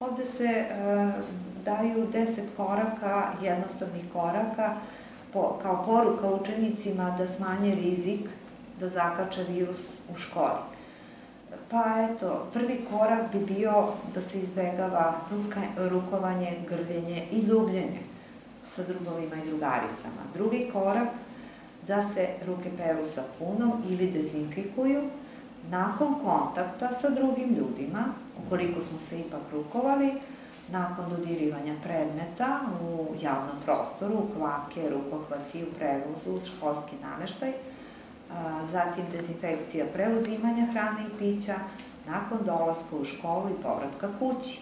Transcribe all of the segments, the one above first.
Ovde se e, daju deset koraka, jednostavnih koraka, po, kao poruka učenicima da smanje rizik da zakače virus u školi. Pa eto, prvi korak bi bio da se izbegava rukovanje, grljenje i ljubljenje sa drugovima i drugaricama. Drugi korak da se ruke peru sa punom ili dezinfikuju nakon kontakta sa drugim ljudima, ukoliko smo se ipak rukovali, nakon dodirivanja predmeta u javnom prostoru, kvake, rukohvati, u prevozu, školski nameštaj, zatim dezinfekcija preuzimanja hrane i pića, nakon dolaska u školu i povratka kući.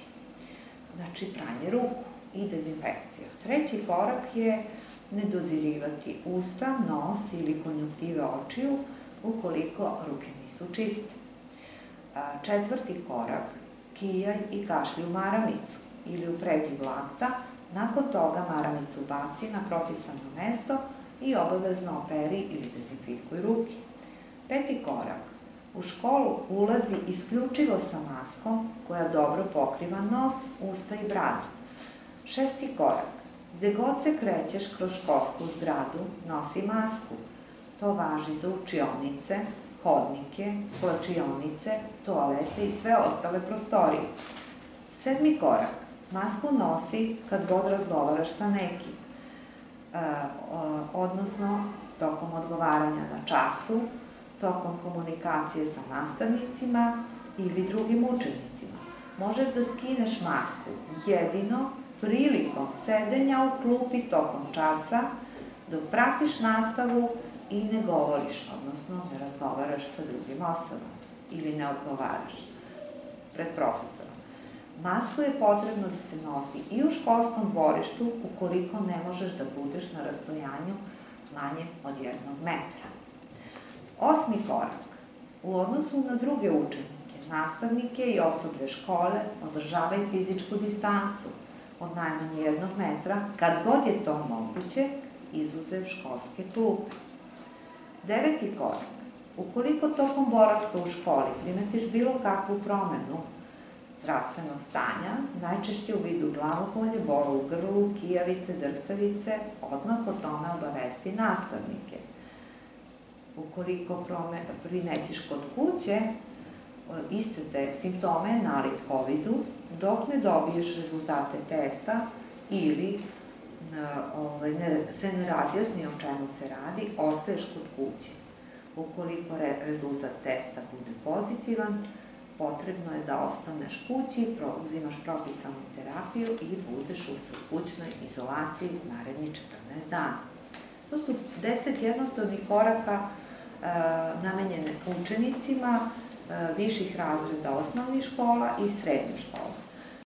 Znači, pranje ruku i dezinfekcija. Treći korak je ne dodirivati usta, nos ili konjunktive očiju ukoliko ruke nisu čiste. Četvrti korak, kijaj i kašlji u maramicu ili u pregljiv lakta, nakon toga maramicu baci na propisano mesto i obavezno operi ili dezinfikuj ruke. Peti korak, u školu ulazi isključivo sa maskom koja dobro pokriva nos, usta i bradu. Šesti korak, gde god se krećeš kroz školsku zgradu, nosi masku. To važi za učionice, hodnike, splačionice, toalete i sve ostale prostorije. Sedmi korak, masku nosi kad god razgovaraš sa nekim, e, odnosno tokom odgovaranja na času, tokom komunikacije sa nastavnicima ili drugim učenicima. Možeš da skineš masku jedino prilikom sedenja u klupi tokom časa, dok pratiš nastavu i ne govoriš, odnosno ne razgovaraš sa drugim osobama ili ne odgovaraš pred profesorom. Masku je potrebno da se nosi i u školskom dvorištu ukoliko ne možeš da budeš na rastojanju manje od jednog metra. Osmi korak. U odnosu na druge učenike, nastavnike i osoblje škole održavaj fizičku distancu od najmanje jednog metra, kad god je to moguće, izuzev školske klupe. Deveti korak. Ukoliko tokom boravka u školi primetiš bilo kakvu promenu zdravstvenog stanja, najčešće u vidu glavobolje, bola u grlu, kijavice, drhtavice, odmah o tome obavesti nastavnike. Ukoliko primetiš kod kuće iste te simptome nalik COVID-u, dok ne dobiješ rezultate testa ili ovaj, ne, se ne razjasni o čemu se radi, ostaješ kod kuće. Ukoliko re, rezultat testa bude pozitivan, potrebno je da ostaneš kući, uzimaš propisanu terapiju i budeš u kućnoj izolaciji naredni 14 dana. To su 10 jednostavnih koraka e, namenjene učenicima e, viših razreda osnovnih škola i srednjih škola.